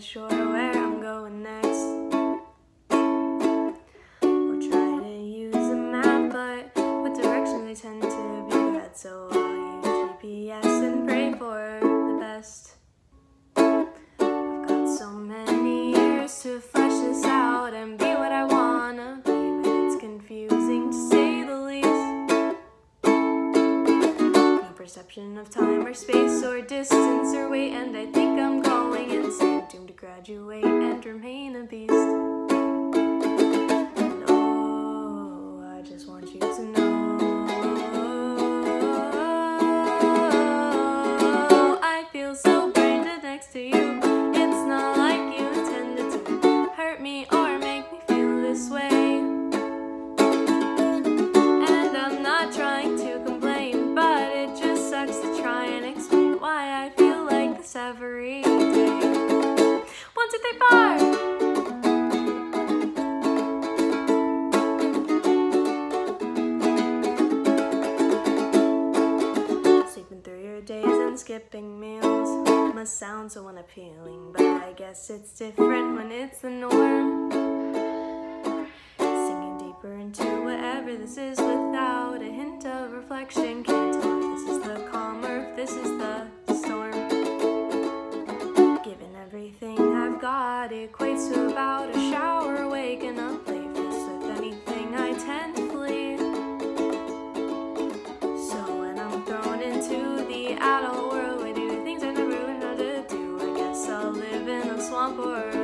quite sure where I'm going next. I'll try to use a map, but with directions they tend to be bad, so I'll use GPS and pray for the best. I've got so many years to flesh this out and be what I wanna be, but it's confusing to say the least. No perception of time or space or distance or weight, and I think next to you. It's not like you intended to hurt me or make me feel this way. And I'm not trying to complain, but it just sucks to try and explain why I feel like this every day. One, two, three, four. Skipping meals must sound so unappealing, but I guess it's different when it's the norm. Sinking deeper into whatever this is without a hint of reflection. Can't tell if this is the calm or if this is the storm. Given everything I've got, equates to about a in